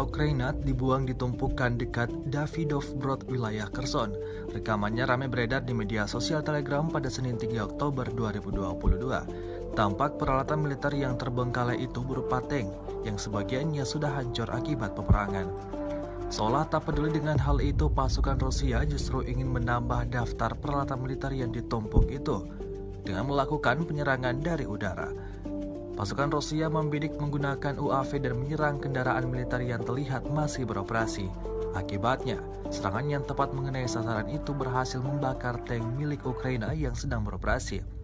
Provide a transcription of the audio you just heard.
Ukraina dibuang ditumpukan dekat Davidovbrod, wilayah Kherson. Rekamannya ramai beredar di media sosial Telegram pada Senin 3 Oktober 2022. Tampak peralatan militer yang terbengkalai itu berupa tank, yang sebagiannya sudah hancur akibat peperangan. Seolah tak peduli dengan hal itu, pasukan Rusia justru ingin menambah daftar peralatan militer yang ditumpuk itu dengan melakukan penyerangan dari udara. Pasukan Rusia membidik menggunakan UAV dan menyerang kendaraan militer yang terlihat masih beroperasi. Akibatnya, serangan yang tepat mengenai sasaran itu berhasil membakar tank milik Ukraina yang sedang beroperasi.